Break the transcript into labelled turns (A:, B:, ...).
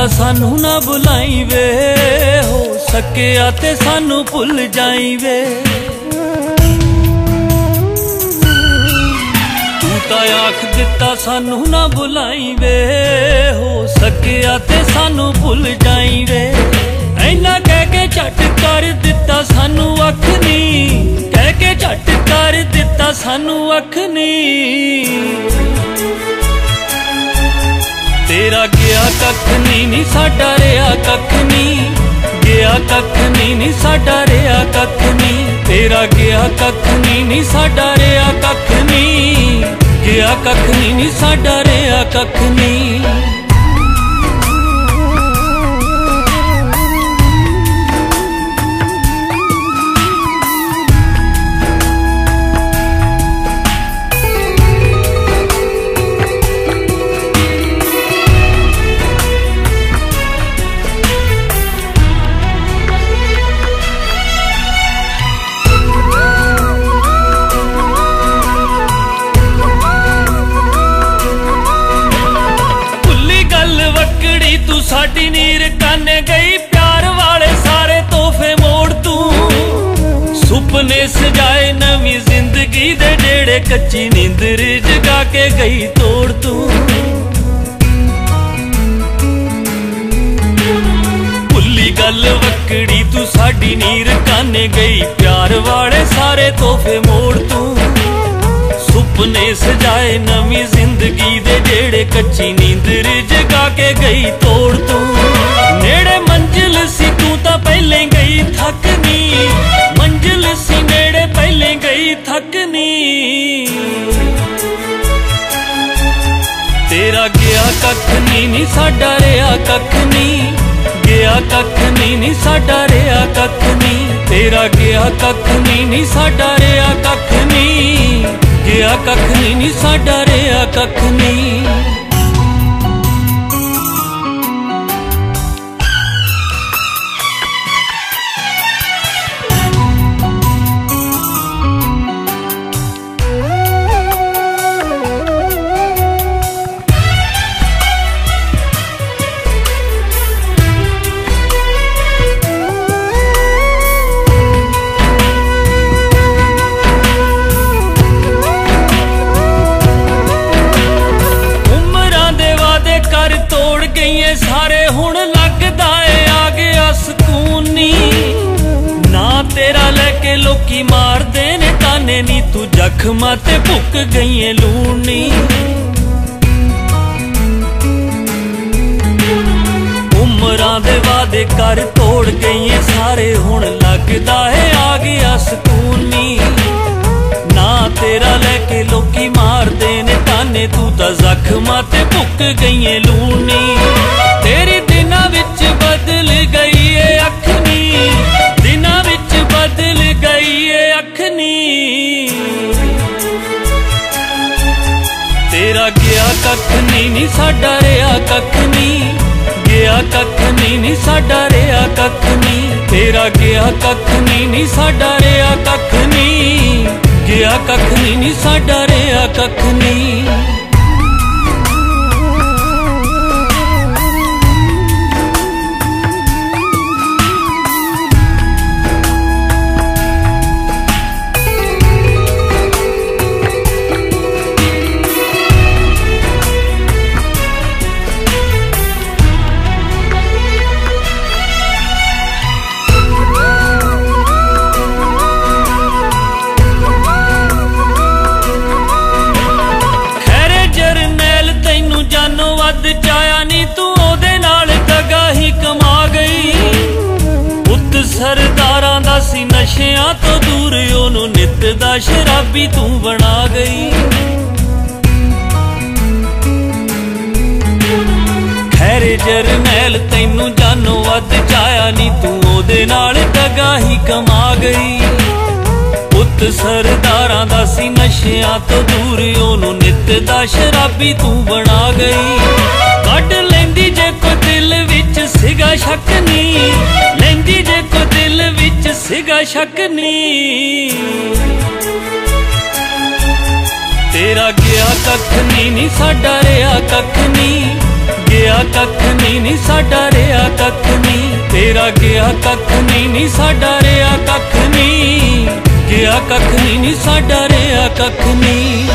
A: ਦਿੱਤਾ ਸਾਨੂੰ ਨਾ ਬੁਲਾਈ ਵੇ ਹੋ ਸਕਿਆ ਤੇ ਸਾਨੂੰ ਭੁੱਲ ਜਾਈ ਵੇ ਤੂੰ ਤਾਂ ਆਖ ਦਿੱਤਾ ਸਾਨੂੰ ਨਾ ਬੁਲਾਈ ਵੇ ਹੋ ਸਕਿਆ ਤੇ ਸਾਨੂੰ ਭੁੱਲ ਜਾਈ ਵੇ ਐਨਾ ਕਹਿ ਕੇ ਝਟ ਕਰ ਦਿੱਤਾ ਸਾਨੂੰ ਅੱਖ ਨੀ, ਕਹਿ ਕੇ ਝਟ ਕਰ ਦਿੱਤਾ ਸਾਨੂੰ ਅੱਖ ਨੀ। ਤੇਰਾ ਗਿਆ ਕੱਖ ਨਹੀਂ ਨੀ ਸਾਡਾ ਰਿਆ ਕੱਖ ਨਹੀਂ। ਗਿਆ ਕੱਖ ਨਹੀਂ ਨੀ ਸਾਡਾ ਰਿਆ ਕੱਖ ਨਹੀਂ। ਤੇਰਾ ਗਿਆ ਕੱਖ ਨਹੀਂ ਨੀ ਸਾਡਾ ਰਿਆ ਕੱਖ ਨਹੀਂ। ਗਿਆ ਕੱਖ ਨਹੀਂ ਨੀ ਸਾਡਾ ਰਿਆ ਕੱਖ ਨਹੀਂ। ਜ਼ਿੰਦਗੀ ਦੇ ਜਿਹੜੇ ਕੱਚੀ ਨੀਂਦਰ ਜਗਾ ਕੇ ਗਈ ਤੋੜ ਤੂੰ। ਭੁੱਲੀ ਗੱਲ ਵਕੜੀ ਤੂੰ ਸਾਡੀ ਨੀਰ ਕਾਨੇ ਗਈ, ਪਿਆਰ ਵਾਲੇ ਸਾਰੇ ਤੋਹਫੇ ਮੋੜ ਤੂੰ। ਸੁਪਨੇ ਸਜਾਏ ਨਵੀਂ ਜ਼ਿੰਦਗੀ ਦੇ ਜਿਹੜੇ ਕੱਚੀ ਨੀਂਦਰ ਜਗਾ ਕੇ ਗਈ ਤੋੜ ਤੂੰ। ਨੇੜੇ ਮੰਜ਼ਿਲ ਸੀ ਤੂੰ ਤਾਂ ਪਹਿਲੇ ਗਈ ਥੱਕਨੀ ਮੰਜ਼ਿਲ ਸੀ ਨੇੜੇ ਪਹਿਲੇ ਗਈ ਥੱਕ ਕੱਖ ਨਹੀਂ ਨੀ ਸਾਡਾ ਰਿਆ ਕੱਖ ਨਹੀਂ ਗਿਆ ਕੱਖ ਨਹੀਂ ਨੀ ਸਾਡਾ ਰਿਆ ਕੱਖ ਨਹੀਂ ਤੇਰਾ ਗਿਆ ਕੱਖ ਨਹੀਂ ਨੀ ਸਾਡਾ ਰਿਆ ਕੱਖ ਨਹੀਂ ਗਿਆ ਕੱਖ ਨਹੀਂ ਨੀ ਸਾਡਾ ਰਿਆ ਕੱਖ ਨਹੀਂ ਗਈਏ ਸਾਰੇ ਹੁਣ ਲੱਗਦਾ ਏ ਆ ਗਿਆ ਸਕੂਨ ਨੀ। ਨਾ ਤੇਰਾ ਲੈ ਕੇ ਲੋਕੀ ਮਾਰਦੇ ਨੇ ਤਾਨੇ ਨੀ, ਤੂੰ ਜ਼ਖਮਾਂ ਤੇ ਭੁੱਕ ਗਈਏ ਲੂਣ। ਨੀ ਉਮਰਾਂ ਦੇ ਵਾਦੇ ਕਰ ਤੋੜ ਗਈਏ ਸਾਰੇ, ਹੁਣ ਲੱਗਦਾ ਏ ਆ ਗਿਆ ਸਕੂਨ ਨੀ। ਨਾ ਤੇਰਾ ਲੈ ਕੇ ਲੋਕੀ ਮਾਰਦੇ ਨੇ ਤਾਨੇ ਤੂੰ ਤਾਂ ਜ਼ਖਮਾਂ ਤੇ ਭੁੱਕ ਗਈਏ ਲੂਣੀ। ਤੇਰੇ ਦਿਨਾਂ ਵਿੱਚ ਬਦਲ ਗਈ ਏ ਅੱਖ ਦਿਨਾਂ ਵਿੱਚ ਬਦਲ ਗਈ ਏ ਅੱਖ ਤੇਰਾ ਗਿਆ ਕੱਖ ਨਹੀਂ ਨੀ ਸਾਡਾ ਰਿਆ ਕੱਖ ਨਹੀਂ। ਗਿਆ ਕੱਖ ਨਹੀਂ ਨੀ ਸਾਡਾ ਰਿਆ ਕੱਖ ਨਹੀਂ। ਤੇਰਾ ਗਿਆ ਕੱਖ ਨਹੀਂ ਨੀ ਸਾਡਾ ਰਿਆ ਕੱਖ ਨਹੀਂ। ਗਿਆ ਕੱਖ ਨਹੀਂ ਨੀ ਸਾਡਾ ਰਿਆ ਕੱਖ ਨਹੀਂ ਨਿੱਤ ਸ਼ਰਾਬੀ ਤੂੰ ਬਣਾ ਗਈ। ਖੈਰੇ ਜਰਨੈਲ ਤੈਨੂੰ ਜਾਨੋਂ ਵੱਧ ਚਾਇਆ ਨਹੀਂ ਤੂੰ, ਉਹਦੇ ਨਾਲ ਦਗਾ ਹੀ ਕਮਾ ਗਈ। ਪੁੱਤ ਸਰਦਾਰਾਂ ਦਾ ਸੀ ਨਸ਼ਿਆਂ ਤੋਂ ਦੂਰ, ਉਹਨੂੰ ਨਿੱਤ ਦਾ ਸ਼ਰਾਬੀ ਤੂੰ ਬਣਾ ਗਈ। ਕੱਢ ਲੈਂਦੀ ਜੇ ਵਿੱਚ ਸ਼ੱਕ ਨਹੀਂ ਤੇਰਾ ਗਿਆ ਕੱਖ ਨਹੀਂ ਨੀ ਸਾਡਾ ਰਿਆ ਕੱਖ ਨਹੀਂ ਗਿਆ ਕੱਖ ਨਹੀਂ ਨੀ ਸਾਡਾ ਰਿਆ ਕੱਖ ਨਹੀਂ ਤੇਰਾ ਗਿਆ ਕੱਖ ਨਹੀਂ ਨੀ ਸਾਡਾ ਰਿਆ ਕੱਖ ਨਹੀਂ ਗਿਆ ਕੱਖ ਨਹੀਂ ਨੀ ਸਾਡਾ ਰਿਆ ਕੱਖ ਨਹੀਂ